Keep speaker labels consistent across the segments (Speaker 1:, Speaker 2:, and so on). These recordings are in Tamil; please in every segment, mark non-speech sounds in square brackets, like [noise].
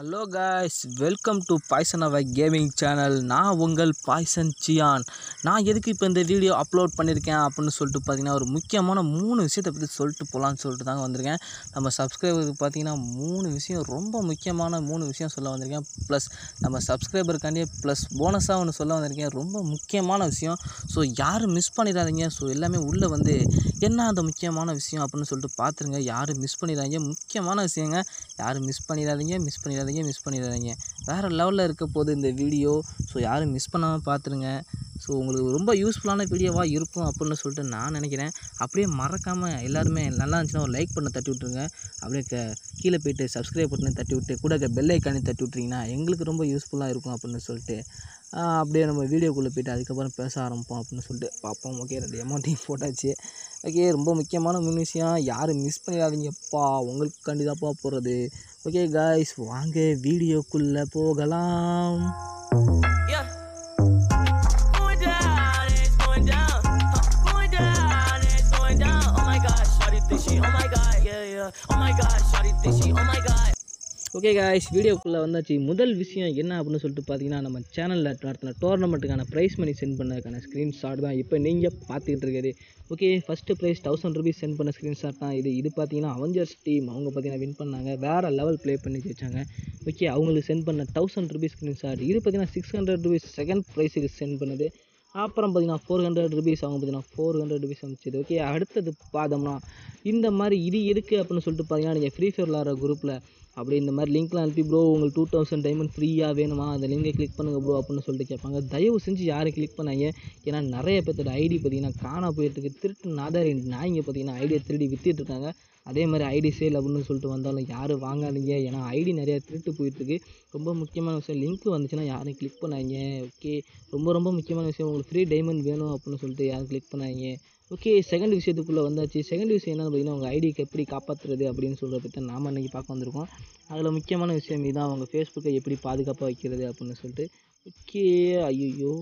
Speaker 1: Hello guys welcome to poison அவை கேமிங் சேனல் நான் உங்கள் பாய்சன் சியான் நான் எதுக்கு இப்போ இந்த வீடியோ அப்லோட் பண்ணியிருக்கேன் அப்படின்னு சொல்லிட்டு பார்த்தீங்கன்னா ஒரு முக்கியமான மூணு விஷயத்தை பற்றி சொல்லிட்டு போகலான்னு சொல்லிட்டு தாங்க வந்திருக்கேன். நம்ம சப்ஸ்கிரைபருக்கு பார்த்தீங்கன்னா மூணு விஷயம் ரொம்ப முக்கியமான மூணு விஷயம் சொல்ல வந்திருக்கேன். ப்ளஸ் நம்ம சப்ஸ்கிரைபருக்காண்டியே ப்ளஸ் போனஸாக ஒன்று சொல்ல வந்திருக்கேன். ரொம்ப முக்கியமான விஷயம். ஸோ யாரும் மிஸ் பண்ணிடாதீங்க. ஸோ எல்லாமே உள்ளே வந்து என்ன அந்த முக்கியமான விஷயம் அப்படின்னு சொல்லிட்டு பார்த்துருங்க யாரும் மிஸ் பண்ணிடாதீங்க? முக்கியமான விஷயங்க யாரும் மிஸ் பண்ணிடாதீங்க? மிஸ் பண்ணிடாதீங்க. மிஸ் பண்ணிடாதீங்க. வேறு லெவலில் இருக்க போகுது இந்த வீடியோ ஸோ யாரும் மிஸ் பண்ணாமல் பார்த்துருங்க ஸோ உங்களுக்கு ரொம்ப யூஸ்ஃபுல்லான வீடியோவாக இருக்கும் அப்படின்னு சொல்லிட்டு நான் நினைக்கிறேன். அப்படியே மறக்காமல் எல்லாருமே நல்லா இருந்துச்சுன்னா ஒரு லைக் பண்ண தட்டி விட்ருங்க அப்படியே க கீழே போயிட்டு சப்ஸ்கிரைப் பண்ணி தட்டி விட்டு கூட பெல் ஐக்கானே தட்டி விட்றீங்கன்னா எங்களுக்கு ரொம்ப யூஸ்ஃபுல்லாக இருக்கும் அப்படின்னு சொல்லிட்டு அப்படியே நம்ம வீடியோக்குள்ளே போய்ட்டு அதுக்கப்புறம் பேச ஆரம்பிப்போம் அப்படின்னு சொல்லிட்டு பார்ப்போம். ஓகே ரெண்டு அமௌண்ட்டையும் [laughs] போட்டாச்சு. ஓகே ரொம்ப முக்கியமான மூணு விஷயம். யாரும் மிஸ் பண்ணிடாதீங்கப்பா. உங்களுக்கு கண்டிப்பாக போகிறது ஓகே காய்ஸ் வாங்க வீடியோக்குள்ளே போகலாம்.
Speaker 2: Oh my shawty think she, oh my god, yeah, yeah. Oh my shawty think she, oh my god.
Speaker 1: Okay guys வீடியோக்குள்ளே வந்தாச்சு. முதல் விஷயம் என்ன அப்படின்னு சொல்லிட்டு பார்த்தீங்கன்னா நம்ம சேனலில் நடத்தின டோர்னமெண்ட்டுக்கான ப்ரைஸ் மணி சென்ட் பண்ணதுக்கான ஸ்க்ரீன்ஷாட் தான் இப்போ நீங்கள் பார்த்துக்கிட்டு இருக்காரு okay first prize thousand rupees sent பண்ண ஸ்க்ரீன்ஷாட் தான் இது. இது பார்த்தீங்கன்னா அவஞ்சர்ஸ் டீம் அவங்க பார்த்தீங்கன்னா வின் பண்ணாங்க. வேறு லெவல் ப்ளே பண்ணி வச்சாங்க ஓகே அவங்களுக்கு சென்ட் பண்ண தௌசண்ட் ருபீஸ் ஸ்க்ரீன்ஷாட் இது பார்த்தீங்கன்னா சிக்ஸ் ஹண்ட்ரட் ருபீஸ் செகண்ட் ப்ரைஸுக்கு சென்ட் பண்ணுது. அப்புறம் பார்த்தீங்கன்னா ஃபோர் ஹண்ட்ரட் ருபீஸ் அவங்க பார்த்தீங்கன்னா ஃபோர் ஹண்ட்ரட் ருபீஸ் அனுப்பிச்சது ஓகே அடுத்தது பார்த்தோம்னா இந்த மாதிரி இது இருக்குது அப்படின்னு சொல்லிட்டு பார்த்தீங்கன்னா நீங்கள் ஃப்ரீ ஃபயர் விளாட்ற குரூப்பில் அப்படி இந்த மாதிரி லிங்க்லாம் அனுப்பி ப்ரோ உங்களுக்கு டூ தௌசண்ட் டைமண்ட் ஃப்ரீயாக வேணுமா? அந்த லிங்கை கிளிக் பண்ணுங்கள் ப்ரோ அப்படின்னு சொல்லிட்டு கேட்பாங்க. தயவு செஞ்சு யாரும் கிளிக் பண்ணாங்க ஏன்னா நிறைய பேர்த்தோட ஐடி பார்த்தீங்கன்னா காணா போயிட்டுருக்கு திருட்டு நாதாரி நாய்ங்க பார்த்தீங்கன்னா ஐடியை திருடி வித்துட்டு இருக்காங்க. அதே மாதிரி ஐடி சேல் அப்படின்னு சொல்லிட்டு வந்தாலும் யாரும் வாங்காதீங்க? ஏன்னா ஐடி நிறையா திருட்டு போயிட்டுருக்கு. ரொம்ப முக்கியமான விஷயம் லிங்க் வந்துச்சுன்னா யாரும் கிளிக் பண்ணாதீங்க. ஓகே ரொம்ப ரொம்ப முக்கியமான விஷயம் உங்களுக்கு ஃப்ரீ டைமண்ட் வேணும் அப்படின்னு சொல்லிட்டு யாரும் கிளிக் பண்ணாதீங்க. ஓகே செகண்ட் விஷயத்துக்குள்ளே வந்தாச்சு. செகண்ட் விஷயம் என்னென்னு பார்த்தீங்கன்னா உங்கள் ஐடிக்கு எப்படி காப்பாற்றுறது அப்படின்னு சொல்கிறத பற்றி நாம் இன்றைக்கி பார்க்க வந்திருக்கோம். அதில் முக்கியமான விஷயம் இதுதான் அவங்க ஃபேஸ்புக்கை எப்படி பாதுகாப்பாக வைக்கிறது அப்படின்னு சொல்லிட்டு. ஓகே ஐயோ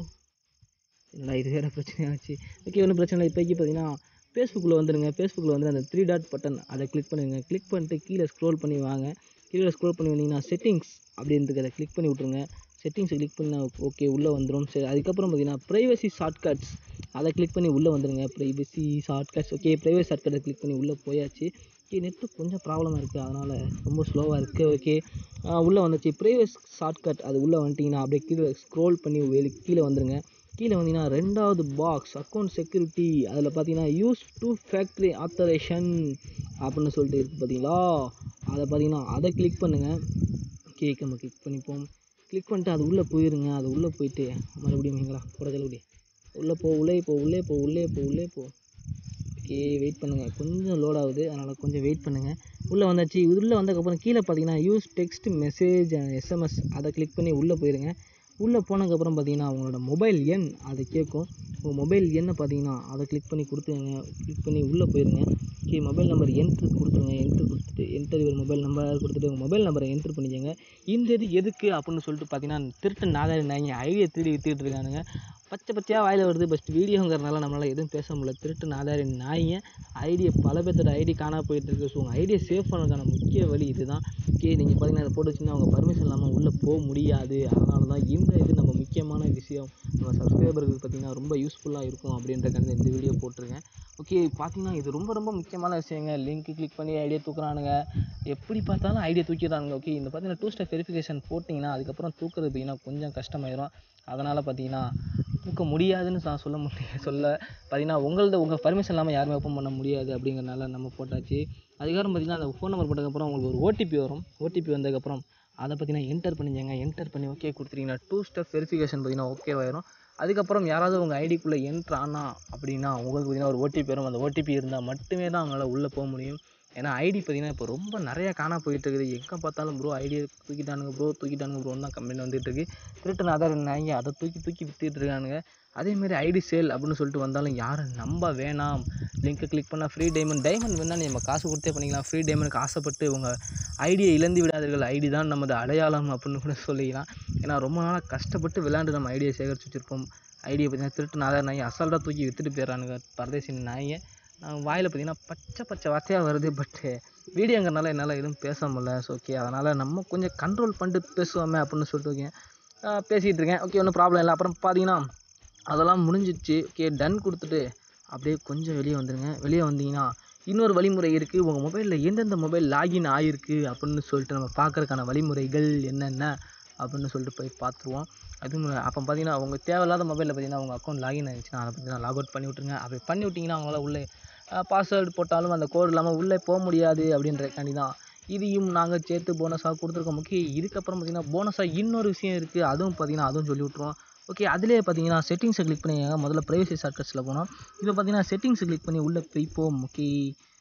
Speaker 1: என்னடா இது? வேறு பிரச்சனையாச்சு ஓகே ஒன்றும் பிரச்சனை இல்லை. இப்போக்கி பார்த்தீங்கன்னா ஃபேஸ்புக்கில் வந்துடுங்க ஃபேஸ்புக்கில் வந்து அந்த த்ரீ டாட் பட்டன் அதை கிளிக் பண்ணிடுங்க கிளிக் பண்ணிட்டு கீழே ஸ்க்ரோல் பண்ணி வாங்க. கீழே ஸ்க்ரோல் பண்ணி வந்தீங்கன்னா செட்டிங்ஸ் அப்படின்றத அதை கிளிக் பண்ணி விட்ருங்க செட்டிங்ஸை கிளிக் பண்ணால் ஓகே உள்ளே வந்துடும் சரி அதுக்கப்புறம் பார்த்தீங்கன்னா ப்ரைவசி ஷார்ட்கட்ஸ் அதை கிளிக் பண்ணி உள்ளே வந்துடுங்க ப்ரைவசி ஷார்ட்கட்ஸ் ஓகே ப்ரைவசி ஷார்ட்கட்டை கிளிக் பண்ணி உள்ளே போயாச்சு. ஓகே நெட்டு கொஞ்சம் ப்ராப்ளமாக இருக்குது அதனால் ரொம்ப ஸ்லோவாக இருக்குது ஓகே உள்ளே வந்துச்சு. ப்ரைவஸ் ஷார்ட்கட் அது உள்ளே வந்துட்டிங்கன்னா அப்படியே கீழே ஸ்க்ரோல் பண்ணி வெளி கீழே வந்துடுங்க கீழே வந்தீங்கன்னா ரெண்டாவது பாக்ஸ் அக்கௌண்ட் செக்யூரிட்டி அதில் பார்த்தீங்கன்னா யூஸ் டூ ஃபேக்ட்ரி ஆத்தரேஷன் அப்படின்னு சொல்லிட்டு இருக்குது பார்த்தீங்களா அதை பார்த்தீங்கன்னா அதை கிளிக் பண்ணுங்கள் ஓகே நம்ம கிளிக் பண்ணிப்போம். கிளிக் பண்ணிட்டு அது உள்ளே போயிருங்க. அது உள்ளே போயிட்டு மறுபடியும் எங்களா கூட உள்ளே போ உள்ளே போ உள்ளே போ உள்ளே போ உள்ளே போ. ஓகே வெயிட் பண்ணுங்கள் கொஞ்சம் லோட் ஆகுது. அதனால் கொஞ்சம் வெயிட் பண்ணுங்கள் உள்ளே வந்தாச்சு. உள்ளே வந்ததுக்கப்புறம் கீழே பார்த்தீங்கன்னா யூஸ் டெக்ஸ்ட் மெசேஜ் எஸ்எம்எஸ் அதை கிளிக் பண்ணி உள்ளே போயிருங்க. உள்ளே போனதுக்கப்புறம் பார்த்தீங்கன்னா அவங்களோட மொபைல் எண் அது கேட்கும் உங்கள் மொபைல் எண்ணை பார்த்தீங்கன்னா அதை கிளிக் பண்ணி கொடுத்துருங்க. கிளிக் பண்ணி உள்ளே போயிருங்க. ஓகே மொபைல் நம்பர் என்ட்ரு கொடுத்துருங்க. என்ட்ரு கொடுத்துட்டு என்டர் யுவர் மொபைல் நம்பர் கொடுத்துட்டு உங்கள் மொபைல் நம்பரை என்ட்ரு பண்ணிக்கோங்க. இந்த இது எதுக்கு அப்படின்னு சொல்லிட்டு பார்த்தீங்கன்னா திருட்டு நாதாரி ஐடியை திருடி விற்றுட்டு இருக்கானுங்க. பச்சை பச்சையாக வாயில் வருது. பட் வீடியோங்கிறனால நம்மளால் எதுவும் பேச முடியல. திருட்டு நாதாரி நாய்ங்க. ஐடியை பல பேர்த்தோட ஐடி காணாமல் போயிட்டு இருக்கு. ஸோ உங்கள் ஐடியை சேவ் பண்ணுறதுக்கான முக்கிய வழி இதுதான். ஓகே நீங்கள் பார்த்தீங்கன்னா இதை போட்டு வச்சுன்னா அவங்க பர்மிஷன் இல்லாமல் உள்ளே போக முடியாது. அதனால தான் இந்த இது நம்ம முக்கியமான விஷயம். நம்ம சப்ஸ்கிரைபருக்கு பார்த்தீங்கன்னா ரொம்ப யூஸ்ஃபுல்லாக இருக்கும் அப்படின்றக்காண்டி இந்த வீடியோ போட்டிருக்கேன். ஓகே பார்த்தீங்கன்னா இது ரொம்ப ரொம்ப முக்கியமான விஷயங்க. லிங்க்கு கிளிக் பண்ணி ஐடியா தூக்குறானுங்க. எப்படி பார்த்தாலும் ஐடியா தூக்கிடுறானுங்க. ஓகே இந்த பார்த்தீங்கன்னா டூ ஸ்டெப் வெரிஃபிகேஷன் போட்டிங்கன்னா அதுக்கப்புறம் தூக்குறது பார்த்தீங்கன்னா கொஞ்சம் கஷ்டமாயிரும். அதனால் பார்த்தீங்கன்னா தூக்க முடியாதுன்னு நான் சொல்ல முடிய சொல்ல பார்த்தீங்கன்னா உங்களது உங்கள் பர்மிஷன் இல்லாமல் யாருமே ஓப்பன் பண்ண முடியாது அப்படிங்கிறனால நம்ம போட்டாச்சு. அதுக்கப்புறம் பார்த்தீங்கன்னா அந்த ஃபோன் நம்பர் போட்டதுக்கப்புறம் உங்களுக்கு ஒரு ஓடிபி வரும். ஓடிபி வந்ததுக்கப்புறம் அதை பார்த்தீங்கன்னா என்டர் பண்ணிக்கங்க. என்டர் பண்ணி ஓகே கொடுத்துட்டீங்கன்னா டூ ஸ்டெப் வெரிஃபிகேஷன் பார்த்தீங்கன்னா ஓகே ஆயிரும். அதுக்கப்புறம் யாராவது உங்கள் ஐடிக்குள்ளே என்ட்ரு ஆனா அப்படின்னா உங்களுக்கு பார்த்தீங்கன்னா ஒரு ஓடிபி வரும். அந்த ஓடிபி இருந்தால் மட்டுமே தான் அவங்களால் உள்ளே போக முடியும். ஏன்னா ஐடி பார்த்தீங்கன்னா இப்போ ரொம்ப நிறையா காணா போயிட்டு இருக்குது எங்கே பார்த்தாலும் ப்ரோ ஐடியை தூக்கிட்டானுங்க ப்ரோ தூக்கிட்டானுங்க ப்ரோன்னு தான் கம்ப்ளைண்ட் வந்துட்டு இருக்கு. திருட்டு ஆதார் நாய்ங்க அதை தூக்கி தூக்கி வித்துட்டு இருக்கானுங்க. அதேமாரி ஐடி சேல் அப்படின்னு சொல்லிட்டு வந்தாலும் யாரும் நம்ப வேணாம். லிங்க்கை கிளிக் பண்ணால் ஃப்ரீ டைமண்ட் டைமண்ட் வேணால் நம்ம காசு கொடுத்தே பண்ணிக்கலாம். ஃப்ரீ டைமண்டுக்கு ஆசைப்பட்டு உங்கள் ஐடியை இழந்து விடாதீர்கள். ஐடி தான் நமது அடையாளம் அப்படின்னு கூட சொல்லிக்கலாம். ஏன்னா ரொம்ப நாளாக கஷ்டப்பட்டு விளாண்டு நம்ம ஐடியை சேகரித்து வச்சுருப்போம். ஐடியை பார்த்தீங்கன்னா திருட்டு நாதார் நாய் அசால்ட்டாக தூக்கி வித்துட்டு போயிடறானுங்க பரதேசி நாயை வாயில் பார்த்தீங்கன்னா பச்சை பச்சை வார்த்தையாக வருது பட்டு வீடியோங்கிறனால என்னால் எதுவும் பேச முடில ஸோ ஓகே அதனால் நம்ம கொஞ்சம் கண்ட்ரோல் பண்ணிட்டு பேசுவோமே அப்படின்னு சொல்லிட்டு இருக்கேன் பேசிகிட்டு இருக்கேன். ஓகே ஒன்றும் ப்ராப்ளம் இல்லை. அப்புறம் பார்த்தீங்கன்னா அதெல்லாம் முடிஞ்சிடுச்சு. ஓகே டன் கொடுத்துட்டு அப்படியே கொஞ்சம் வெளியே வந்துடுங்க வெளியே வந்தீங்கன்னா இன்னொரு வழிமுறை இருக்குது உங்கள் மொபைலில் எந்தெந்த மொபைல் லாகின் ஆகிருக்கு அப்படின்னு சொல்லிட்டு நம்ம பார்க்கறக்கான வழிமுறைகள் என்னென்ன அப்படின்னு சொல்லிட்டு போய் பார்த்துருவோம். அதுவும் அப்போ பார்த்தீங்கன்னா அவங்க தேவையில்லாத மொபைலில் பார்த்தீங்கன்னா அவங்க அக்கௌண்ட் லாகின் ஆகிடுச்சுன்னா அதை பார்த்தீங்கன்னா லாக் அவுட் பண்ணி விட்ருங்க அப்படி பண்ணி விட்டிங்கன்னா அவங்களால உள்ளே பாஸ்வேர்டு போட்டாலும் அந்த கோடு இல்லாமல் உள்ளே போக முடியாது அப்படின்றக்காண்டி தான். இதையும் நாங்கள் சேர்த்து போனஸாக கொடுத்துருக்கோம். முக்கிய இதுக்கப்புறம் பார்த்தீங்கன்னா போனஸாக இன்னொரு விஷயம் இருக்குது அதுவும் பார்த்தீங்கன்னா அதுவும் சொல்லி விட்ருவோம் ஓகே அதிலே பார்த்தீங்கன்னா செட்டிங்ஸை கிளிக் பண்ணி முதல்ல ப்ரைவசி ஷார்ட்கட்ஸில் போனோம். இப்போ பார்த்தீங்கன்னா செட்டிங்ஸை கிளிக் பண்ணி உள்ளே போய்ப்போம். ஓகே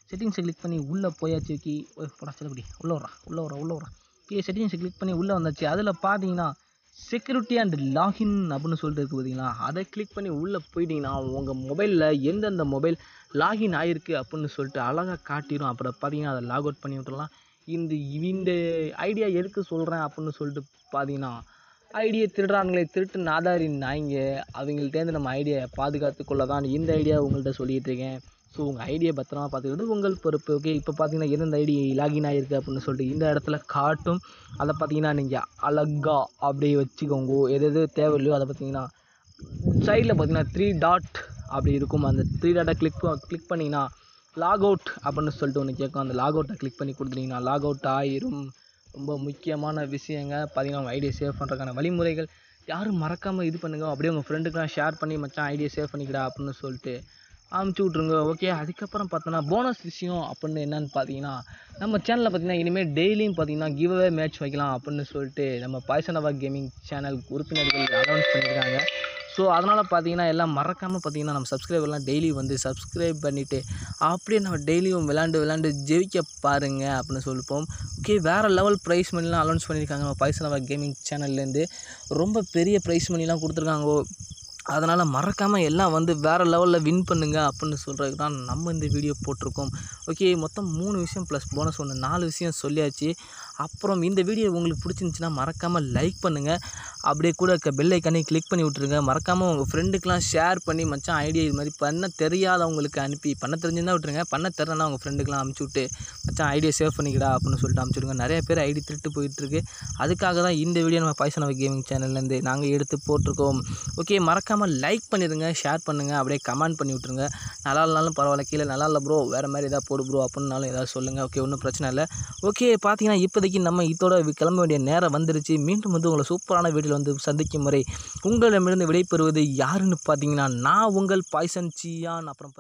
Speaker 1: செட்டிங்ஸை கிளிக் பண்ணி உள்ளே போயாச்சு ஓகே ஓய் போடா செல்லப்படி உள்ளே வரா உள்ளே வரா உள்ளே வரா ஓகே செட்டிங்ஸை கிளிக் பண்ணி உள்ளே வந்தாச்சு. அதில் பார்த்தீங்கன்னா செக்யூரிட்டி அண்ட் லாகின் அப்படின்னு சொல்லிட்டு இருக்குது பார்த்தீங்களா அதை கிளிக் பண்ணி உள்ளே போயிட்டீங்கன்னா உங்கள் மொபைலில் எந்தெந்த மொபைல் லாகின் ஆகிருக்கு அப்படின்னு சொல்லிட்டு அழகாக காட்டிடும் அப்புறம் பார்த்தீங்கன்னா அதை லாக் அவுட் பண்ணி விட்டுறலாம். இந்த இந்த ஐடியா எதுக்கு சொல்கிறேன் அப்படின்னு சொல்லிட்டு பார்த்தீங்கன்னா ஐடியை திருடுறானுங்களே திருட்டு நாதாரி நாய்ங்க. அவங்கள்ட்டேருந்து நம்ம ஐடியை பாதுகாத்து கொள்ள தான் இந்த ஐடியா உங்கள்கிட்ட சொல்லிகிட்டு இருக்கேன் ஸோ உங்கள் ஐடியை பத்திரமா பார்த்துக்கிறது உங்கள் பொறுப்பு ஓகே இப்போ பார்த்தீங்கன்னா எந்தெந்த ஐடி லாகின் ஆகிருக்கு அப்படின்னு சொல்லிட்டு இந்த இடத்துல காட்டும். அதை பார்த்தீங்கன்னா நீங்கள் அழகா அப்படியே வச்சுக்கோங்க. எது எது தேவையில்லையோ அதை பார்த்தீங்கன்னா சைடில் பார்த்தீங்கன்னா த்ரீ டாட் அப்படி இருக்கும். அந்த த்ரீ டாட்டை கிளிக் கிளிக் பண்ணிங்கன்னா லாக் அவுட் அப்படின்னு சொல்லிட்டு ஒன்று கேட்கும் அந்த லாக் அவுட்டை கிளிக் பண்ணி கொடுத்துட்டிங்கன்னா லாக் அவுட் ஆயிரும். ரொம்ப முக்கியமான விஷயங்க. பார்த்தீங்கன்னா உங்கள் ஐடியை சேவ் பண்ணுறதுக்கான வழிமுறைகள். யாரும் மறக்காமல் இது பண்ணுங்க. அப்படியே உங்கள் ஃப்ரெண்டுக்கெலாம் ஷேர் பண்ணி மச்சான் ஐடியா சேவ் பண்ணிக்கடா அப்படின்னு சொல்லிட்டு அனுப்பிச்சி விட்ருங்க ஓகே அதுக்கப்புறம் பார்த்தோன்னா போனஸ் விஷயம் அப்படின்னு என்னன்னு பார்த்தீங்கன்னா நம்ம சேனலில் பார்த்தீங்கன்னா இனிமேல் டெய்லியும் பார்த்தீங்கன்னா கிவ் அவே மேட்ச் வைக்கலாம் அப்படின்னு சொல்லிட்டு நம்ம பாய்சனவா கேமிங் சேனல் உறுப்பினர்கள் அனௌன்ஸ் பண்ணியிருக்காங்க ஸோ அதனால் பார்த்தீங்கன்னா எல்லாம் மறக்காமல் பார்த்தீங்கன்னா நம்ம சப்ஸ்கிரைபர்லாம் டெய்லி வந்து சப்ஸ்கிரைப் பண்ணிவிட்டு அப்படியே நம்ம டெய்லியும் விளாண்டு விளாண்டு ஜெயிக்க பாருங்க அப்படின்னு சொல்லிப்போம். ஓகே வேறு லெவல் ப்ரைஸ் மணிலாம் அலௌன்ஸ் பண்ணியிருக்காங்க நம்ம பைசனவா கேமிங் சேனல்லேருந்து ரொம்ப பெரிய ப்ரைஸ் மணிலாம் கொடுத்துருக்காங்க. அதனால் மறக்காமல் எல்லாம் வந்து வேறு லெவலில் வின் பண்ணுங்க அப்படின்னு சொல்கிறதுக்கு தான் நம்ம இந்த வீடியோ போட்டிருக்கோம். ஓகே மொத்தம் மூணு விஷயம் ப்ளஸ் போனஸ் ஒன்று நாலு விஷயம் சொல்லியாச்சு. அப்புறம் இந்த வீடியோ உங்களுக்கு பிடிச்சிருந்துச்சின்னா மறக்காமல் லைக் பண்ணுங்கள் அப்படியே கூட இருக்க பெல் கிளிக் பண்ணி விட்ருங்க மறக்காமல் உங்கள் ஃப்ரெண்டுக்கெலாம் ஷேர் பண்ணி மச்சான் ஐடியா இது மாதிரி பண்ண தெரியாதவங்களுக்கு அனுப்பி பண்ண தெரிஞ்சிருந்தா விட்ருங்க பண்ண தெரிலனா உங்கள் ஃப்ரெண்டுக்கெலாம் அமுச்சு விட்டு மச்சான் ஐடியா சேவ் பண்ணிக்கடா அப்படின்னு சொல்லிட்டு அமுச்சு விடுங்க. நிறைய பேர் ஐடி திருட்டு போயிட்டுருக்கு அதுக்காக தான் இந்த வீடியோ நம்ம பாய்சனவ கேமிங் சேனல்லேருந்து நாங்கள் எடுத்து போட்டிருக்கோம். ஓகே மறக்காமல் லைக் பண்ணிடுங்க ஷேர் பண்ணுங்கள் அப்படியே கமெண்ட் பண்ணி விட்ருங்க நல்லா இல்லைனாலும் பரவாயில்ல கீழே நல்லா இல்லை ப்ரோ வேறு மாதிரி எதாவது போடு ப்ரோ அப்படின்னாலும் ஏதாவது சொல்லுங்கள் ஓகே ஒன்றும் பிரச்சனை இல்லை. ஓகே பார்த்தீங்கன்னா இப்போதைக்கு நம்ம இதோட கிளம்ப வேண்டிய நேரம் வந்துருச்சு. மீண்டும் வந்து உங்களை சூப்பரான வீட்டில் வந்து சந்திக்கும் முறை உங்களிடமிருந்து விடைபெறுவது யாருன்னு பார்த்தீங்கன்னா நான் உங்கள் பாய்சன் சியான். அப்புறம்